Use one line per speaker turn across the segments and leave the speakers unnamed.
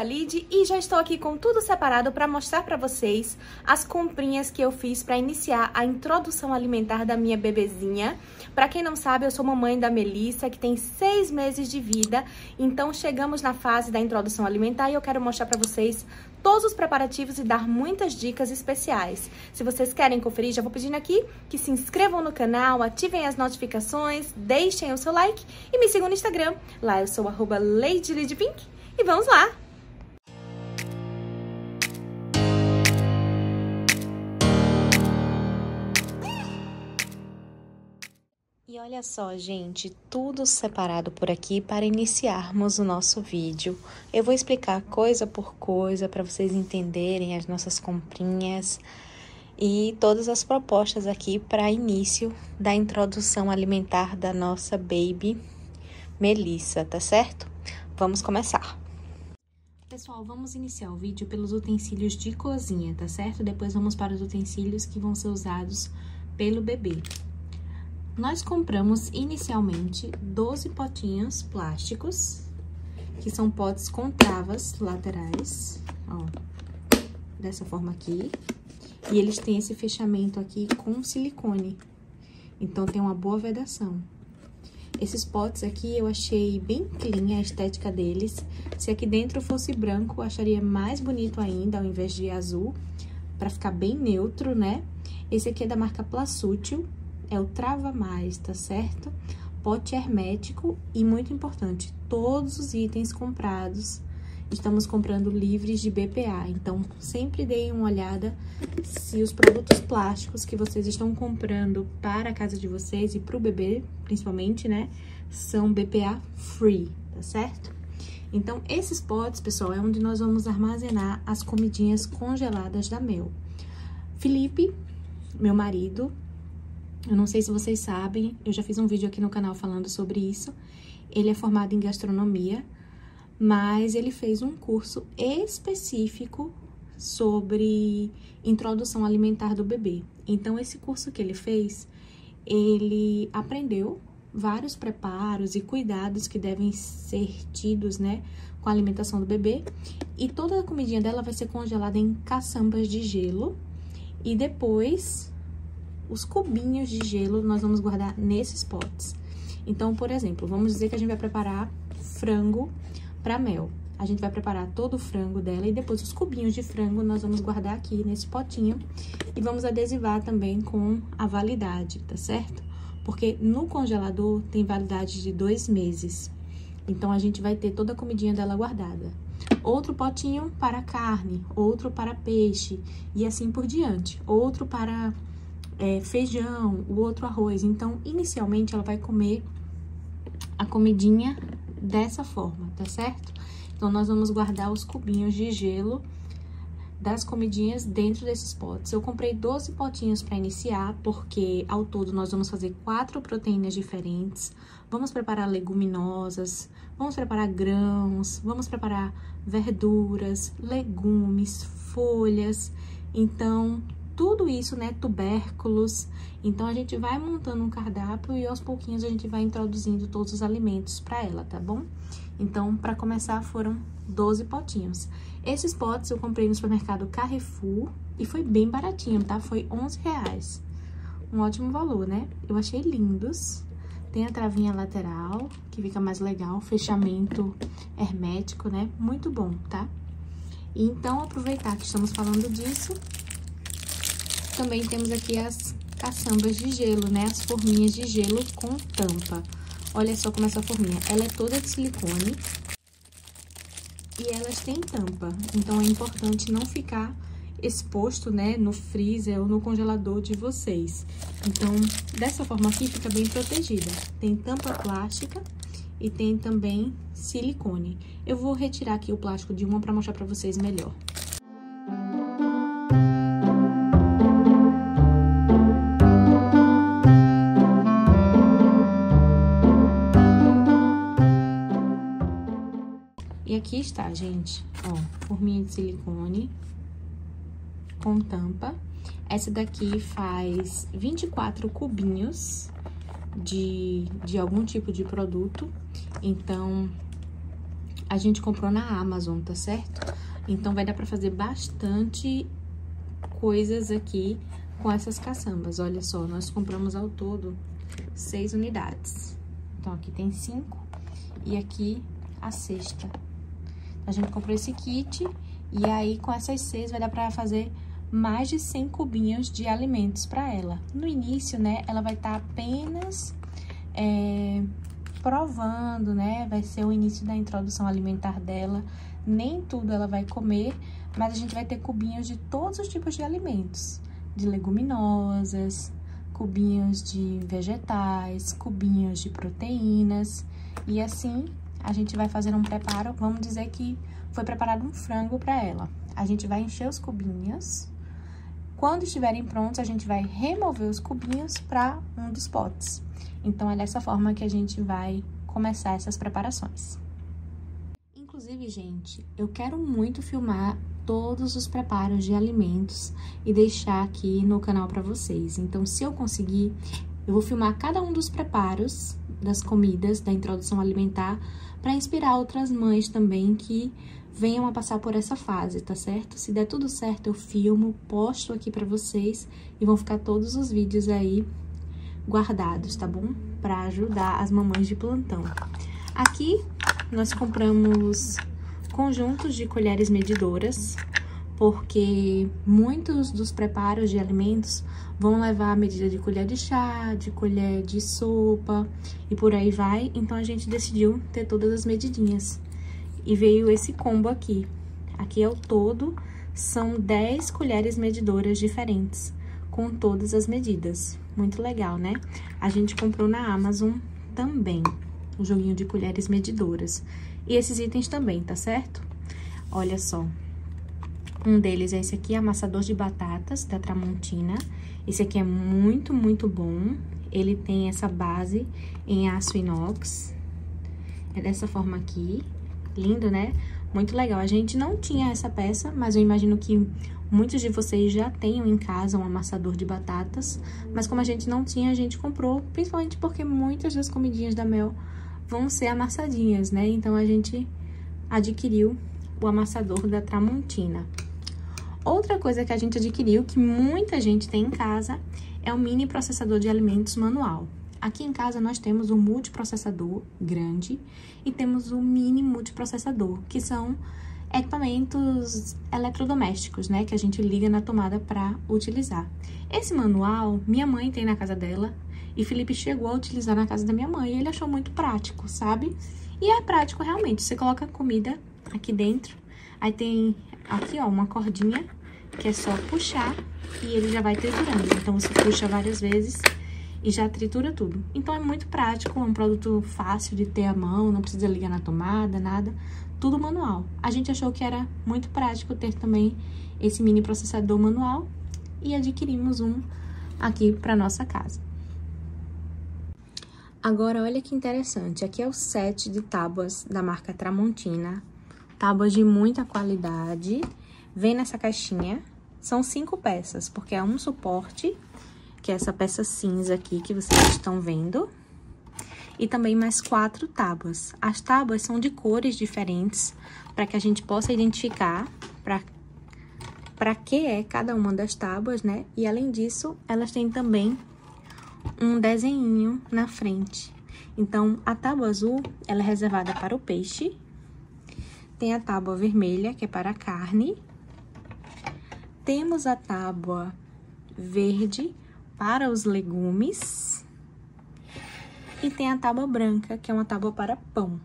a Lid e já estou aqui com tudo separado para mostrar para vocês as comprinhas que eu fiz para iniciar a introdução alimentar da minha bebezinha. Para quem não sabe, eu sou mamãe da Melissa, que tem seis meses de vida, então chegamos na fase da introdução alimentar e eu quero mostrar para vocês todos os preparativos e dar muitas dicas especiais. Se vocês querem conferir, já vou pedindo aqui que se inscrevam no canal, ativem as notificações, deixem o seu like e me sigam no Instagram. Lá eu sou arroba LadyLidPink e vamos lá! Olha só, gente, tudo separado por aqui para iniciarmos o nosso vídeo. Eu vou explicar coisa por coisa para vocês entenderem as nossas comprinhas e todas as propostas aqui para início da introdução alimentar da nossa baby Melissa, tá certo? Vamos começar. Pessoal, vamos iniciar o vídeo pelos utensílios de cozinha, tá certo? Depois vamos para os utensílios que vão ser usados pelo bebê. Nós compramos inicialmente 12 potinhos plásticos, que são potes com travas laterais, ó, dessa forma aqui. E eles têm esse fechamento aqui com silicone, então tem uma boa vedação. Esses potes aqui eu achei bem clean a estética deles. Se aqui dentro fosse branco, eu acharia mais bonito ainda, ao invés de azul, pra ficar bem neutro, né? Esse aqui é da marca Plasútil, é o Trava Mais, tá certo? Pote hermético e, muito importante, todos os itens comprados estamos comprando livres de BPA. Então, sempre deem uma olhada se os produtos plásticos que vocês estão comprando para a casa de vocês e para o bebê, principalmente, né, são BPA free, tá certo? Então, esses potes, pessoal, é onde nós vamos armazenar as comidinhas congeladas da Mel. Felipe, meu marido, eu não sei se vocês sabem, eu já fiz um vídeo aqui no canal falando sobre isso. Ele é formado em gastronomia, mas ele fez um curso específico sobre introdução alimentar do bebê. Então, esse curso que ele fez, ele aprendeu vários preparos e cuidados que devem ser tidos, né, com a alimentação do bebê. E toda a comidinha dela vai ser congelada em caçambas de gelo. E depois os cubinhos de gelo nós vamos guardar nesses potes. Então, por exemplo, vamos dizer que a gente vai preparar frango para mel. A gente vai preparar todo o frango dela e depois os cubinhos de frango nós vamos guardar aqui nesse potinho e vamos adesivar também com a validade, tá certo? Porque no congelador tem validade de dois meses. Então, a gente vai ter toda a comidinha dela guardada. Outro potinho para carne, outro para peixe e assim por diante. Outro para é, feijão, o outro arroz. Então, inicialmente, ela vai comer a comidinha dessa forma, tá certo? Então, nós vamos guardar os cubinhos de gelo das comidinhas dentro desses potes. Eu comprei 12 potinhos para iniciar, porque ao todo nós vamos fazer quatro proteínas diferentes. Vamos preparar leguminosas, vamos preparar grãos, vamos preparar verduras, legumes, folhas. Então, tudo isso, né, tubérculos. Então, a gente vai montando um cardápio e aos pouquinhos a gente vai introduzindo todos os alimentos para ela, tá bom? Então, para começar, foram 12 potinhos. Esses potes eu comprei no supermercado Carrefour e foi bem baratinho, tá? Foi 11 reais. Um ótimo valor, né? Eu achei lindos. Tem a travinha lateral, que fica mais legal, fechamento hermético, né? Muito bom, tá? Então, aproveitar que estamos falando disso, também temos aqui as caçambas de gelo, né? As forminhas de gelo com tampa. Olha só como essa forminha. Ela é toda de silicone e elas têm tampa. Então, é importante não ficar exposto, né, no freezer ou no congelador de vocês. Então, dessa forma aqui fica bem protegida. Tem tampa plástica e tem também silicone. Eu vou retirar aqui o plástico de uma para mostrar para vocês melhor. Aqui está, gente, ó, forminha de silicone com tampa. Essa daqui faz 24 cubinhos de, de algum tipo de produto. Então, a gente comprou na Amazon, tá certo? Então, vai dar pra fazer bastante coisas aqui com essas caçambas. Olha só, nós compramos ao todo seis unidades. Então, aqui tem cinco e aqui a sexta. A gente comprou esse kit e aí, com essas seis, vai dar pra fazer mais de 100 cubinhos de alimentos para ela. No início, né, ela vai estar tá apenas é, provando, né? Vai ser o início da introdução alimentar dela. Nem tudo ela vai comer, mas a gente vai ter cubinhos de todos os tipos de alimentos. De leguminosas, cubinhos de vegetais, cubinhos de proteínas. E assim, a gente vai fazer um preparo, vamos dizer que foi preparado um frango para ela. A gente vai encher os cubinhos. Quando estiverem prontos, a gente vai remover os cubinhos para um dos potes. Então, é dessa forma que a gente vai começar essas preparações. Inclusive, gente, eu quero muito filmar todos os preparos de alimentos e deixar aqui no canal para vocês. Então, se eu conseguir, eu vou filmar cada um dos preparos das comidas, da introdução alimentar, para inspirar outras mães também que venham a passar por essa fase, tá certo? Se der tudo certo, eu filmo, posto aqui para vocês e vão ficar todos os vídeos aí guardados, tá bom? Para ajudar as mamães de plantão. Aqui nós compramos conjuntos de colheres medidoras, porque muitos dos preparos de alimentos vão levar a medida de colher de chá, de colher de sopa e por aí vai. Então a gente decidiu ter todas as medidinhas. E veio esse combo aqui. Aqui é o todo, são 10 colheres medidoras diferentes com todas as medidas. Muito legal, né? A gente comprou na Amazon também o um joguinho de colheres medidoras. E esses itens também, tá certo? Olha só. Um deles é esse aqui, amassador de batatas da Tramontina. Esse aqui é muito, muito bom. Ele tem essa base em aço inox. É dessa forma aqui. Lindo, né? Muito legal. A gente não tinha essa peça, mas eu imagino que muitos de vocês já tenham em casa um amassador de batatas. Mas como a gente não tinha, a gente comprou, principalmente porque muitas das comidinhas da Mel vão ser amassadinhas, né? Então, a gente adquiriu o amassador da Tramontina. Outra coisa que a gente adquiriu, que muita gente tem em casa, é o mini processador de alimentos manual. Aqui em casa nós temos o multiprocessador grande e temos o mini multiprocessador, que são equipamentos eletrodomésticos, né, que a gente liga na tomada para utilizar. Esse manual, minha mãe tem na casa dela e Felipe chegou a utilizar na casa da minha mãe e ele achou muito prático, sabe? E é prático realmente, você coloca comida aqui dentro, aí tem aqui, ó, uma cordinha que é só puxar e ele já vai triturando. Então, você puxa várias vezes e já tritura tudo. Então, é muito prático, é um produto fácil de ter à mão, não precisa ligar na tomada, nada, tudo manual. A gente achou que era muito prático ter também esse mini processador manual e adquirimos um aqui para nossa casa. Agora, olha que interessante, aqui é o set de tábuas da marca Tramontina, tábuas de muita qualidade, vem nessa caixinha, são cinco peças, porque é um suporte que é essa peça cinza aqui que vocês estão vendo. E também mais quatro tábuas. As tábuas são de cores diferentes, para que a gente possa identificar para que é cada uma das tábuas, né? E além disso, elas têm também um desenho na frente. Então, a tábua azul, ela é reservada para o peixe. Tem a tábua vermelha, que é para a carne. Temos a tábua verde, para os legumes. E tem a tábua branca, que é uma tábua para pão.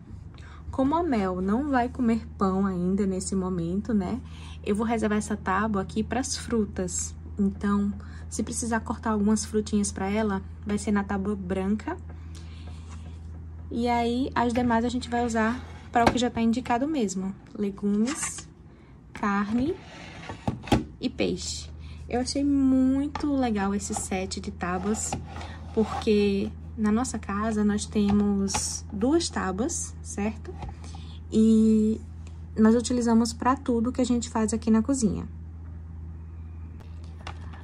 Como a Mel não vai comer pão ainda nesse momento, né? Eu vou reservar essa tábua aqui para as frutas. Então, se precisar cortar algumas frutinhas para ela, vai ser na tábua branca. E aí, as demais a gente vai usar para o que já está indicado mesmo. Legumes, carne e peixe. Eu achei muito legal esse set de tábuas, porque na nossa casa nós temos duas tábuas, certo? E nós utilizamos para tudo que a gente faz aqui na cozinha.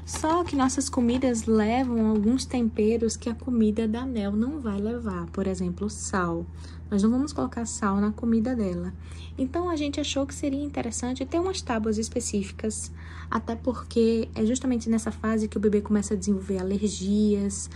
Só que nossas comidas levam alguns temperos que a comida da Nel não vai levar. Por exemplo, sal. Nós não vamos colocar sal na comida dela. Então, a gente achou que seria interessante ter umas tábuas específicas, até porque é justamente nessa fase que o bebê começa a desenvolver alergias,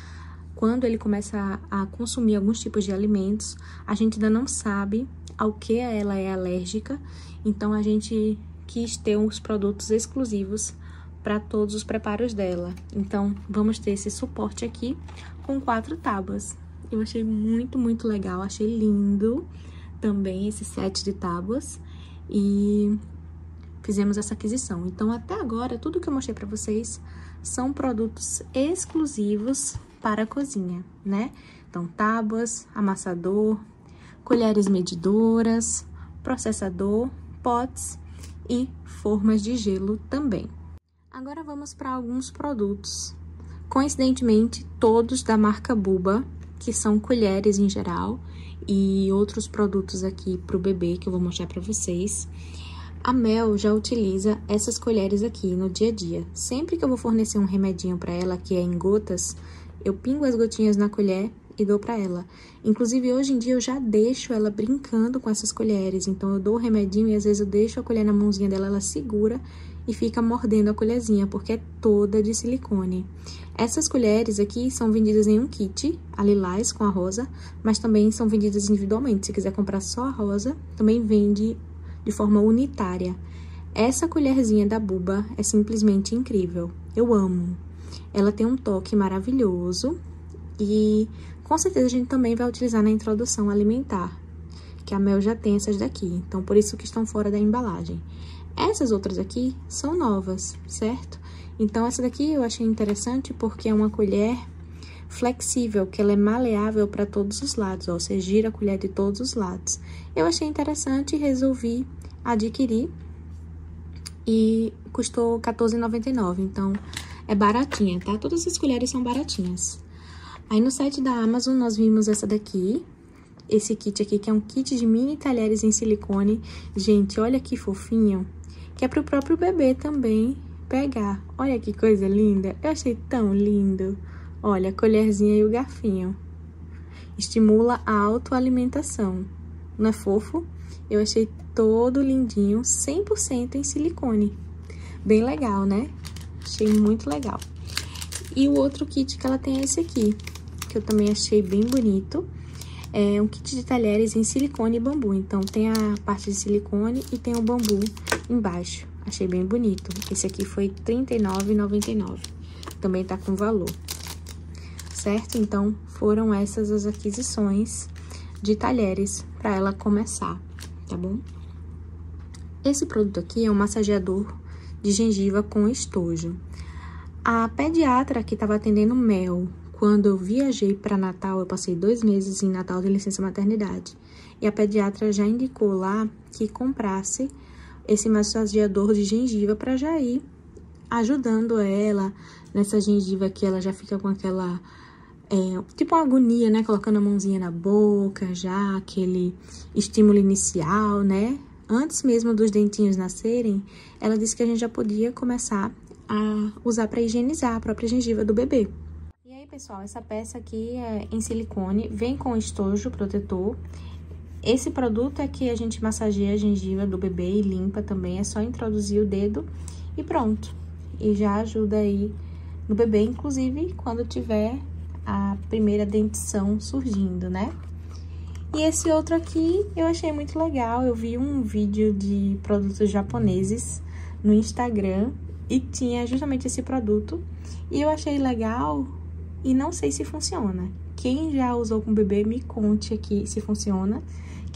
quando ele começa a, consumir alguns tipos de alimentos, a gente ainda não sabe ao que ela é alérgica, então a gente quis ter uns produtos exclusivos para todos os preparos dela. Então, vamos ter esse suporte aqui com quatro tábuas. Eu achei muito, muito legal, achei lindo também esse set de tábuas e fizemos essa aquisição. Então, até agora, tudo que eu mostrei para vocês são produtos exclusivos para a cozinha, né? Então, tábuas, amassador, colheres medidoras, processador, potes e formas de gelo também. Agora vamos para alguns produtos. Coincidentemente, todos da marca Buba, que são colheres em geral, e outros produtos aqui para o bebê que eu vou mostrar para vocês. A Mel já utiliza essas colheres aqui no dia a dia. Sempre que eu vou fornecer um remedinho para ela, que é em gotas, eu pingo as gotinhas na colher e dou para ela. Inclusive, hoje em dia, eu já deixo ela brincando com essas colheres. Então, eu dou o remedinho e às vezes eu deixo a colher na mãozinha dela, ela segura e fica mordendo a colherzinha, porque é toda de silicone. Essas colheres aqui são vendidas em um kit, a lilás com a rosa, mas também são vendidas individualmente. Se quiser comprar só a rosa, também vende de forma unitária. Essa colherzinha da Buba é simplesmente incrível. Eu amo. Ela tem um toque maravilhoso e com certeza a gente também vai utilizar na introdução alimentar, que a Mel já tem essas daqui, então por isso que estão fora da embalagem. Essas outras aqui são novas, certo? Então, essa daqui eu achei interessante porque é uma colher flexível, que ela é maleável para todos os lados, ó, você gira a colher de todos os lados. Eu achei interessante e resolvi adquirir e custou R$14,99, então é baratinha, tá? Todas as colheres são baratinhas. Aí no site da Amazon nós vimos essa daqui, esse kit aqui, que é um kit de mini talheres em silicone. Gente, olha que fofinho que é para o próprio bebê também pegar. Olha que coisa linda, eu achei tão lindo. Olha, a colherzinha e o garfinho. Estimula a autoalimentação. Não é fofo? Eu achei todo lindinho, 100% em silicone. Bem legal, né? Achei muito legal. E o outro kit que ela tem é esse aqui, que eu também achei bem bonito. É um kit de talheres em silicone e bambu. Então, tem a parte de silicone e tem o bambu embaixo. Achei bem bonito. Esse aqui foi R$ 39,99. Também tá com valor. Certo? Então, foram essas as aquisições de talheres para ela começar, tá bom? Esse produto aqui é um massageador de gengiva com estojo. A pediatra que estava atendendo Mel, quando eu viajei para Natal, eu passei dois meses em Natal de licença maternidade. E a pediatra já indicou lá que comprasse esse massageador de gengiva para já ir ajudando ela nessa gengiva que ela já fica com aquela é, tipo uma agonia, né? Colocando a mãozinha na boca, já aquele estímulo inicial, né? Antes mesmo dos dentinhos nascerem, ela disse que a gente já podia começar a usar para higienizar a própria gengiva do bebê. E aí, pessoal, essa peça aqui é em silicone, vem com estojo protetor esse produto é que a gente massageia a gengiva do bebê e limpa também, é só introduzir o dedo e pronto. E já ajuda aí no bebê, inclusive quando tiver a primeira dentição surgindo, né? E esse outro aqui eu achei muito legal, eu vi um vídeo de produtos japoneses no Instagram e tinha justamente esse produto. E eu achei legal e não sei se funciona. Quem já usou com bebê, me conte aqui se funciona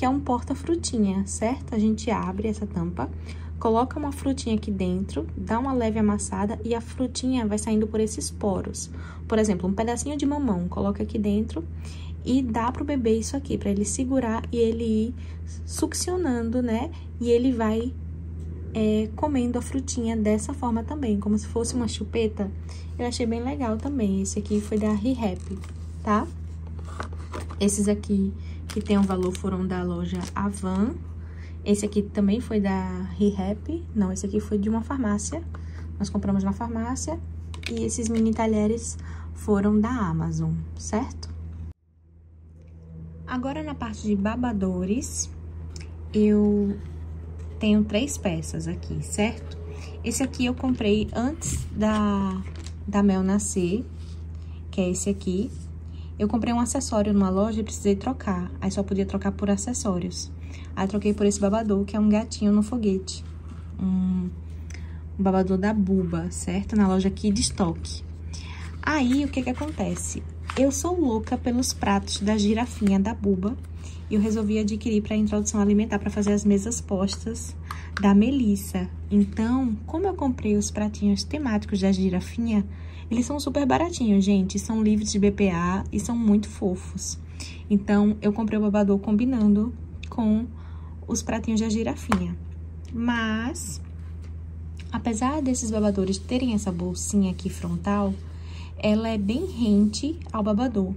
que é um porta-frutinha, certo? A gente abre essa tampa, coloca uma frutinha aqui dentro, dá uma leve amassada e a frutinha vai saindo por esses poros. Por exemplo, um pedacinho de mamão, coloca aqui dentro e dá pro bebê isso aqui, para ele segurar e ele ir succionando, né? E ele vai é, comendo a frutinha dessa forma também, como se fosse uma chupeta. Eu achei bem legal também. Esse aqui foi da ReHap, tá? Esses aqui que tem um valor foram da loja Avan. Esse aqui também foi da ReHap. Não, esse aqui foi de uma farmácia. Nós compramos na farmácia. e esses mini talheres foram da Amazon, certo? Agora na parte de babadores, eu tenho três peças aqui, certo? Esse aqui eu comprei antes da, da Mel nascer, que é esse aqui. Eu comprei um acessório numa loja e precisei trocar, aí só podia trocar por acessórios. Aí troquei por esse babador, que é um gatinho no foguete. Um, um babador da Buba, certo? Na loja aqui de estoque. Aí, o que que acontece? Eu sou louca pelos pratos da girafinha da Buba e eu resolvi adquirir para introdução alimentar para fazer as mesas postas da Melissa. Então, como eu comprei os pratinhos temáticos da girafinha, eles são super baratinhos, gente. São livres de BPA e são muito fofos. Então, eu comprei o babador combinando com os pratinhos da girafinha. Mas, apesar desses babadores terem essa bolsinha aqui frontal, ela é bem rente ao babador.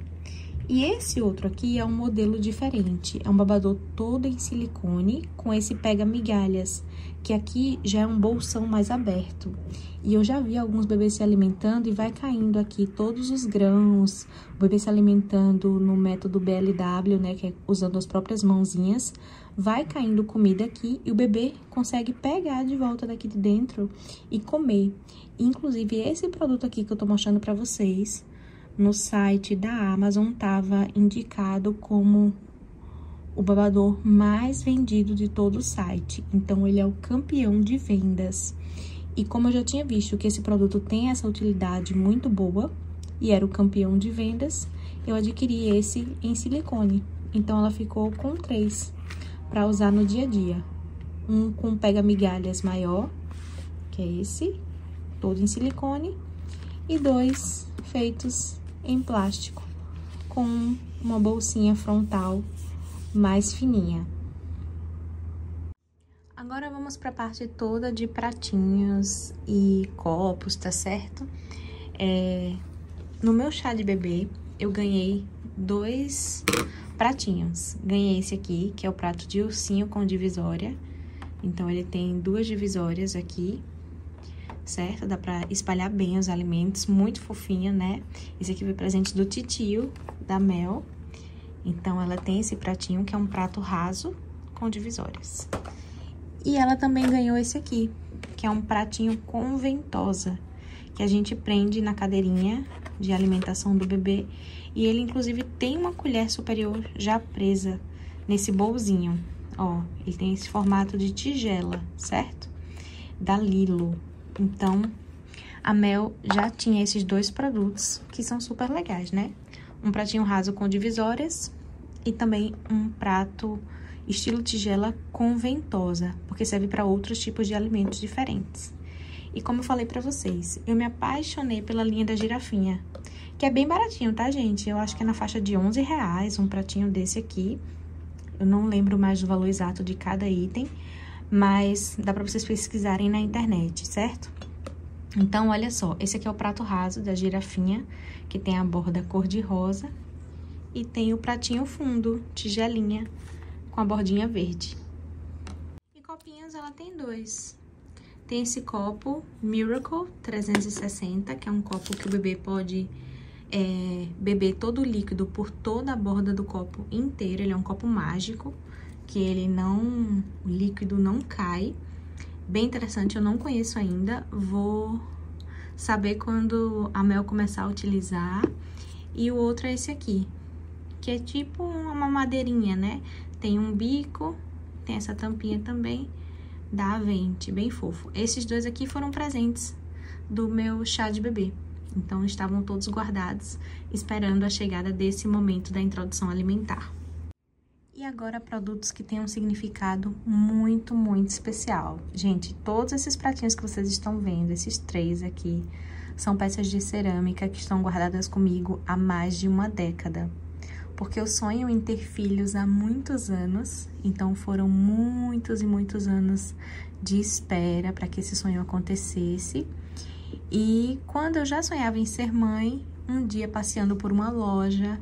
E esse outro aqui é um modelo diferente, é um babador todo em silicone, com esse pega migalhas, que aqui já é um bolsão mais aberto. E eu já vi alguns bebês se alimentando e vai caindo aqui todos os grãos, o bebê se alimentando no método BLW, né, que é usando as próprias mãozinhas, vai caindo comida aqui e o bebê consegue pegar de volta daqui de dentro e comer. Inclusive, esse produto aqui que eu tô mostrando pra vocês, no site da Amazon, tava indicado como o babador mais vendido de todo o site. Então, ele é o campeão de vendas. E como eu já tinha visto que esse produto tem essa utilidade muito boa, e era o campeão de vendas, eu adquiri esse em silicone. Então, ela ficou com três para usar no dia a dia. Um com pega migalhas maior, que é esse, todo em silicone, e dois feitos em plástico, com uma bolsinha frontal mais fininha. Agora vamos para a parte toda de pratinhos e copos, tá certo? É, no meu chá de bebê, eu ganhei dois pratinhos. Ganhei esse aqui, que é o prato de ursinho com divisória. Então, ele tem duas divisórias aqui certo? Dá pra espalhar bem os alimentos, muito fofinha, né? Esse aqui foi presente do titio, da Mel. Então, ela tem esse pratinho, que é um prato raso com divisórias. E ela também ganhou esse aqui, que é um pratinho com ventosa, que a gente prende na cadeirinha de alimentação do bebê. E ele, inclusive, tem uma colher superior já presa nesse bolzinho. Ó, ele tem esse formato de tigela, certo? Da Lilo. Então, a Mel já tinha esses dois produtos, que são super legais, né? Um pratinho raso com divisórias e também um prato estilo tigela com ventosa, porque serve para outros tipos de alimentos diferentes. E como eu falei para vocês, eu me apaixonei pela linha da girafinha, que é bem baratinho, tá, gente? Eu acho que é na faixa de 11 reais um pratinho desse aqui. Eu não lembro mais do valor exato de cada item, mas dá para vocês pesquisarem na internet, certo? Então, olha só, esse aqui é o prato raso da girafinha, que tem a borda cor-de-rosa, e tem o pratinho fundo, tigelinha, com a bordinha verde. E copinhos ela tem dois. Tem esse copo Miracle 360, que é um copo que o bebê pode é, beber todo o líquido por toda a borda do copo inteiro. Ele é um copo mágico que ele não, o líquido não cai. Bem interessante, eu não conheço ainda, vou saber quando a Mel começar a utilizar. E o outro é esse aqui, que é tipo uma madeirinha, né? Tem um bico, tem essa tampinha também da Avente, bem fofo. Esses dois aqui foram presentes do meu chá de bebê. Então, estavam todos guardados, esperando a chegada desse momento da introdução alimentar. E agora produtos que têm um significado muito, muito especial. Gente, todos esses pratinhos que vocês estão vendo, esses três aqui, são peças de cerâmica que estão guardadas comigo há mais de uma década. Porque eu sonho em ter filhos há muitos anos, então foram muitos e muitos anos de espera para que esse sonho acontecesse. E quando eu já sonhava em ser mãe, um dia passeando por uma loja,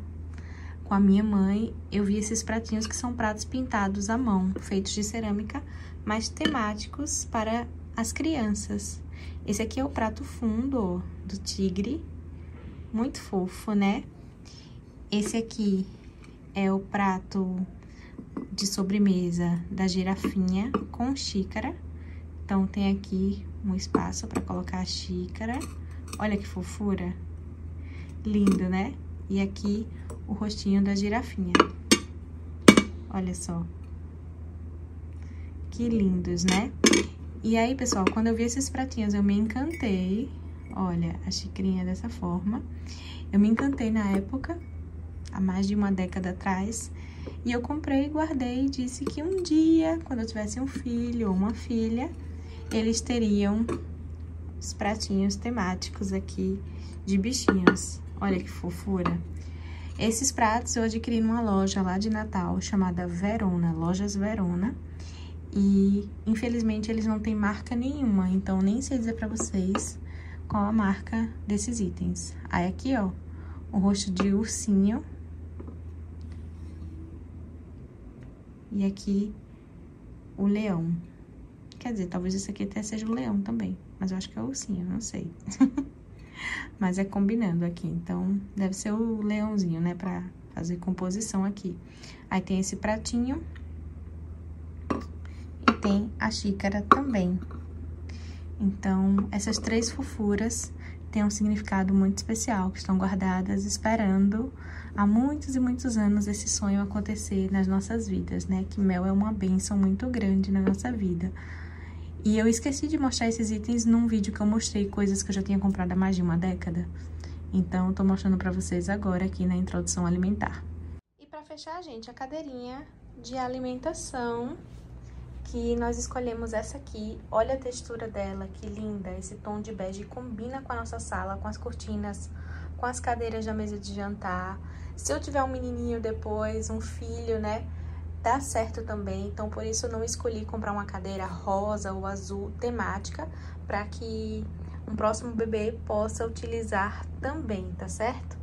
com a minha mãe, eu vi esses pratinhos que são pratos pintados à mão, feitos de cerâmica, mas temáticos para as crianças. Esse aqui é o prato fundo do tigre. Muito fofo, né? Esse aqui é o prato de sobremesa da girafinha com xícara. Então, tem aqui um espaço para colocar a xícara. Olha que fofura. Lindo, né? E aqui o rostinho da girafinha. Olha só. Que lindos, né? E aí, pessoal, quando eu vi esses pratinhos, eu me encantei. Olha, a xicrinha dessa forma. Eu me encantei na época, há mais de uma década atrás. E eu comprei, guardei e disse que um dia, quando eu tivesse um filho ou uma filha, eles teriam os pratinhos temáticos aqui de bichinhos. Olha que fofura. Esses pratos eu adquiri numa loja lá de Natal chamada Verona, Lojas Verona. E infelizmente eles não têm marca nenhuma, então nem sei dizer pra vocês qual a marca desses itens. Aí aqui, ó, o rosto de ursinho. E aqui o leão. Quer dizer, talvez esse aqui até seja o leão também. Mas eu acho que é o ursinho, não sei. mas é combinando aqui. Então, deve ser o leãozinho, né? Pra fazer composição aqui. Aí tem esse pratinho. E tem a xícara também. Então, essas três fofuras têm um significado muito especial, que estão guardadas esperando há muitos e muitos anos esse sonho acontecer nas nossas vidas, né? Que mel é uma bênção muito grande na nossa vida. E eu esqueci de mostrar esses itens num vídeo que eu mostrei coisas que eu já tinha comprado há mais de uma década. Então, tô mostrando pra vocês agora aqui na introdução alimentar. E pra fechar, gente, a cadeirinha de alimentação, que nós escolhemos essa aqui. Olha a textura dela, que linda. Esse tom de bege combina com a nossa sala, com as cortinas, com as cadeiras da mesa de jantar. Se eu tiver um menininho depois, um filho, né? Dá certo também, então por isso eu não escolhi comprar uma cadeira rosa ou azul temática, para que um próximo bebê possa utilizar também, tá certo?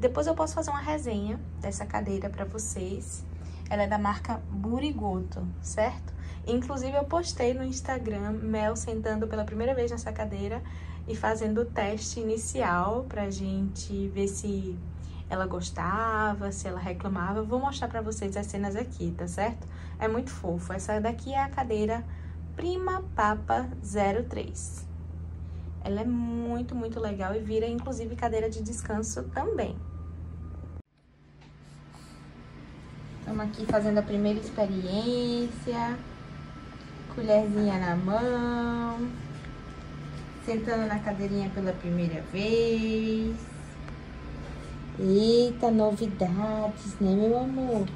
Depois eu posso fazer uma resenha dessa cadeira para vocês. Ela é da marca Burigoto, certo? Inclusive eu postei no Instagram Mel sentando pela primeira vez nessa cadeira e fazendo o teste inicial pra gente ver se ela gostava, se ela reclamava. Vou mostrar pra vocês as cenas aqui, tá certo? É muito fofo. Essa daqui é a cadeira Prima Papa 03. Ela é muito, muito legal e vira, inclusive, cadeira de descanso também. Estamos aqui fazendo a primeira experiência. Colherzinha na mão. Sentando na cadeirinha pela primeira vez. Novidades, né, meu amor?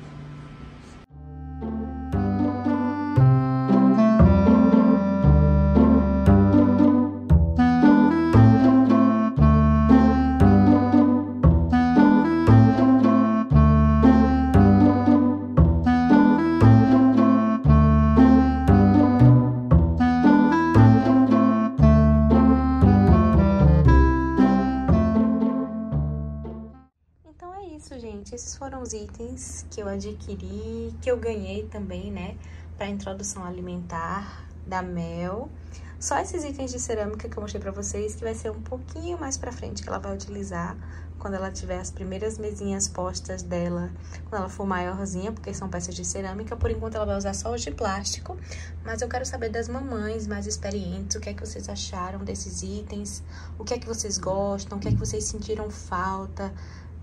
Itens que eu adquiri, que eu ganhei também, né, para introdução alimentar da Mel. Só esses itens de cerâmica que eu mostrei pra vocês, que vai ser um pouquinho mais pra frente que ela vai utilizar quando ela tiver as primeiras mesinhas postas dela, quando ela for maiorzinha, porque são peças de cerâmica. Por enquanto ela vai usar só os de plástico, mas eu quero saber das mamães mais experientes, o que é que vocês acharam desses itens, o que é que vocês gostam, o que é que vocês sentiram falta,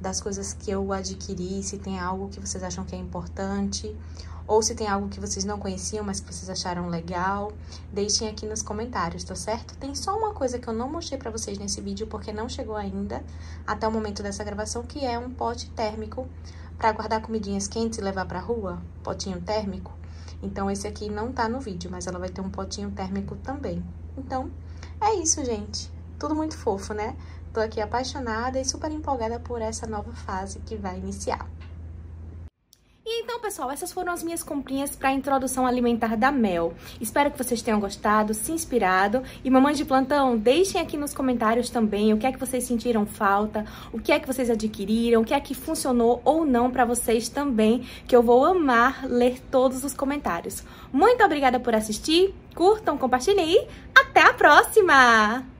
das coisas que eu adquiri, se tem algo que vocês acham que é importante, ou se tem algo que vocês não conheciam, mas que vocês acharam legal, deixem aqui nos comentários, tá certo? Tem só uma coisa que eu não mostrei pra vocês nesse vídeo, porque não chegou ainda até o momento dessa gravação, que é um pote térmico para guardar comidinhas quentes e levar pra rua, potinho térmico. Então, esse aqui não tá no vídeo, mas ela vai ter um potinho térmico também. Então, é isso, gente. Tudo muito fofo, né? Tô aqui apaixonada e super empolgada por essa nova fase que vai iniciar. E então, pessoal, essas foram as minhas comprinhas para a introdução alimentar da Mel. Espero que vocês tenham gostado, se inspirado. E mamães de plantão, deixem aqui nos comentários também o que é que vocês sentiram falta, o que é que vocês adquiriram, o que é que funcionou ou não para vocês também, que eu vou amar ler todos os comentários. Muito obrigada por assistir, curtam, compartilhem e até a próxima!